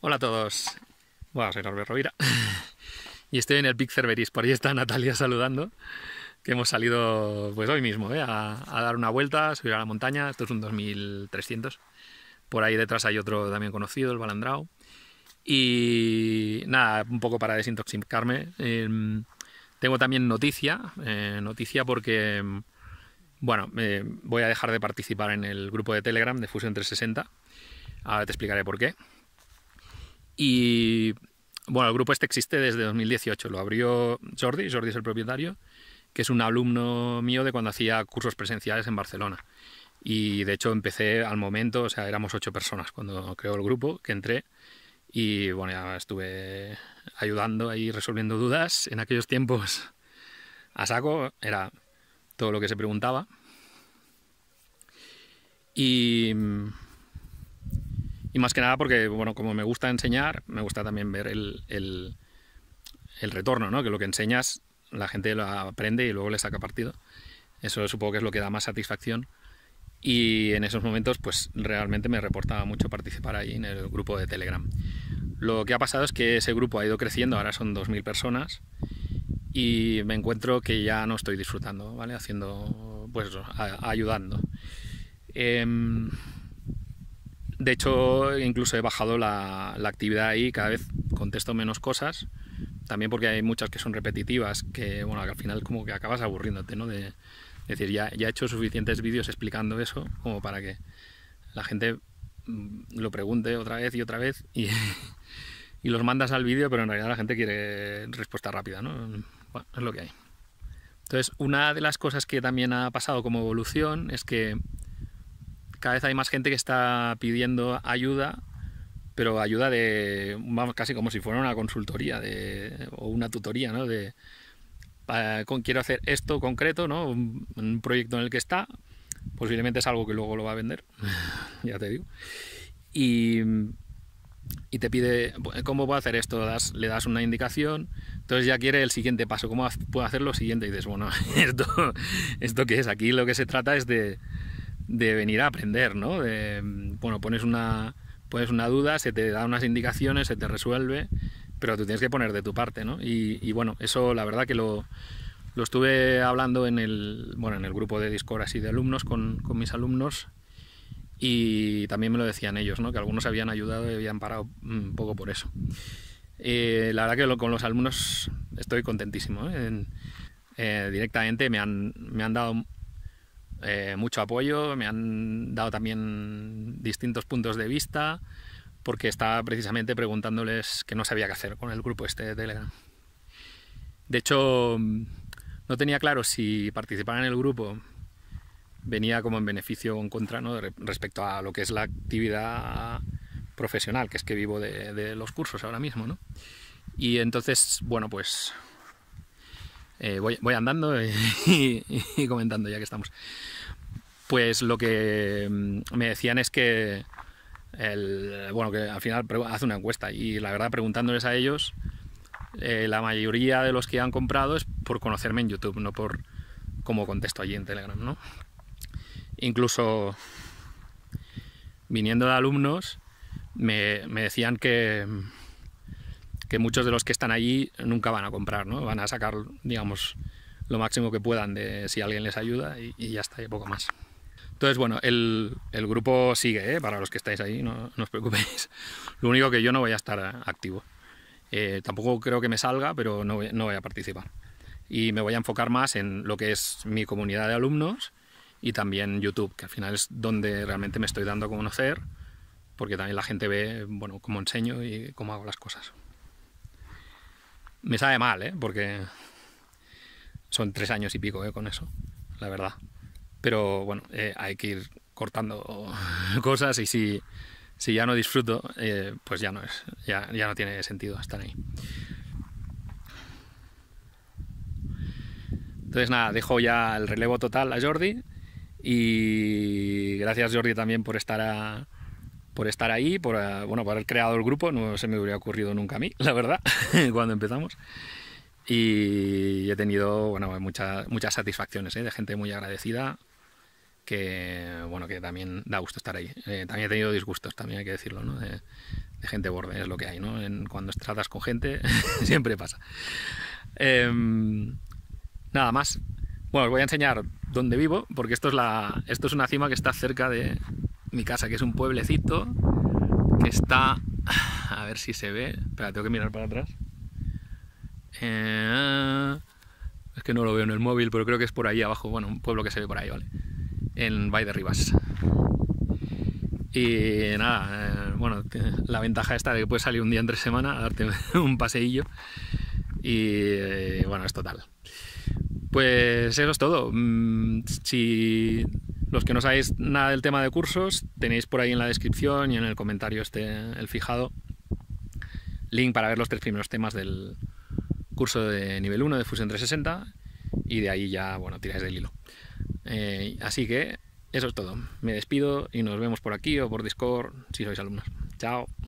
Hola a todos. Bueno, soy Norbert Rovira. y estoy en el Big Cerveris. Por ahí está Natalia saludando. Que hemos salido pues hoy mismo ¿eh? a, dar una vuelta, subir a la montaña. Esto es un 2300. Por ahí detrás hay otro también conocido, el Balandrao. Y nada, un poco para desintoxicarme. Em, tengo también noticia. Eh, noticia porque, bueno, voy a dejar de participar en el grupo de Telegram de Fusion 360. Ahora te explicaré por qué. Y bueno, el grupo este existe desde 2018, lo abrió Jordi, Jordi es el propietario, que es un alumno mío de cuando hacía cursos presenciales en Barcelona. Y de hecho empecé al momento, o sea, éramos ocho personas cuando creó el grupo, que entré y bueno, ya estuve ayudando ahí, resolviendo dudas. En aquellos tiempos a saco era todo lo que se preguntaba. Y más que nada porque, bueno, como me gusta enseñar, me gusta también ver el, el, retorno, ¿no? Que lo que enseñas, la gente lo aprende y luego le saca partido. Eso supongo que es lo que da más satisfacción. Y en esos momentos, pues realmente me reportaba mucho participar ahí en el grupo de Telegram. Lo que ha pasado es que ese grupo ha ido creciendo, ahora son 2.000 personas, y me encuentro que ya no estoy disfrutando, ¿vale? Haciendo, pues, ayudando. Em, de hecho, incluso he bajado la, actividad ahí, cada vez contesto menos cosas, también porque hay muchas que son repetitivas, que bueno, al final como que acabas aburriéndote, ¿no? De, decir, ya, ya he hecho suficientes vídeos explicando eso como para que la gente mm, lo pregunte otra vez y otra vez y, y los mandas al vídeo, pero en realidad la gente quiere respuesta rápida, ¿no? Bueno, es lo que hay. Entonces, una de las cosas que también ha pasado como evolución es que cada vez hay más gente que está pidiendo ayuda, pero ayuda de, casi como si fuera una consultoría de, o una tutoría, ¿no? De, quiero hacer esto concreto, ¿no? Un, proyecto en el que está, posiblemente es algo que luego lo va a vender, ya te digo. Y, y te pide, ¿cómo puedo hacer esto? Das, le das una indicación, entonces ya quiere el siguiente paso, ¿cómo puedo hacer lo siguiente? Y dices, bueno, ¿esto, ¿esto qué es? Aquí lo que se trata es de, de venir a aprender, ¿no? Bueno, pones una, pones una duda, se te da unas indicaciones, se te resuelve, pero tú tienes que poner de tu parte, ¿no? Y, bueno, eso la verdad que lo, lo, estuve hablando en el, bueno, en el grupo de Discord así de alumnos con, con, mis alumnos y también me lo decían ellos, ¿no? Que algunos habían ayudado y habían parado un poco por eso. Eh, la verdad que con los alumnos estoy contentísimo. ¿eh? Eh, directamente me han, me han dado eh, mucho apoyo, me han dado también distintos puntos de vista, porque estaba precisamente preguntándoles que no sabía qué hacer con el grupo este de Telegram. De hecho, no tenía claro si participar en el grupo venía como en beneficio o en contra ¿no? respecto a lo que es la actividad profesional, que es que vivo de, los cursos ahora mismo. ¿no? Y entonces, bueno, pues eh, voy, andando y, comentando ya que estamos. Pues lo que mm, me decían es que, bueno, que al final hace una encuesta y la verdad preguntándoles a ellos, eh, la mayoría de los que han comprado es por conocerme en YouTube, no por cómo contesto allí en Telegram, ¿no? Incluso viniendo de alumnos, me, me decían que, que muchos de los que están allí nunca van a comprar, ¿no? Van a sacar, digamos, lo máximo que puedan de si alguien les ayuda y, ya está, y poco más. Entonces, bueno, el, el grupo sigue, ¿eh? para los que estáis ahí, no, no, os preocupéis. Lo único que yo no voy a estar activo. Eh, tampoco creo que me salga, pero no voy, no voy a participar. Y me voy a enfocar más en lo que es mi comunidad de alumnos y también YouTube, que al final es donde realmente me estoy dando a conocer, porque también la gente ve, bueno, cómo enseño y cómo hago las cosas. Me sabe mal, ¿eh? Porque son tres años y pico ¿eh? con eso, la verdad. Pero bueno, eh, hay que ir cortando cosas y si, si ya no disfruto, eh, pues ya no es, ya, ya no tiene sentido estar ahí. Entonces nada, dejo ya el relevo total a Jordi y gracias Jordi también por estar a, por estar ahí, por, eh, bueno, por haber creado el grupo, no se me hubiera ocurrido nunca a mí, la verdad, cuando empezamos. Y he tenido bueno, muchas, muchas satisfacciones ¿eh? de gente muy agradecida, que bueno que también da gusto estar ahí. Eh, también he tenido disgustos, también hay que decirlo, ¿no? De, gente borde, es lo que hay, ¿no? En, cuando tratas con gente siempre pasa. Em, nada más. Bueno, os voy a enseñar dónde vivo, porque esto es, la, esto es una cima que está cerca de mi casa, que es un pueblecito que está... A ver si se ve. Espera, tengo que mirar para atrás. Eh, es que no lo veo en el móvil, pero creo que es por ahí abajo. Bueno, un pueblo que se ve por ahí, ¿vale? En Valle de Rivas. Y nada, eh, bueno, la ventaja está de que puedes salir un día entre semana a darte un paseillo. Y eh, bueno, es total. Pues eso es todo. Mm, si los que no sabéis nada del tema de cursos, tenéis por ahí en la descripción y en el comentario este, el fijado, link para ver los tres primeros temas del curso de nivel 1 de Fusion 360 y de ahí ya, bueno, tiráis del hilo. Eh, así que eso es todo. Me despido y nos vemos por aquí o por Discord si sois alumnos. Chao.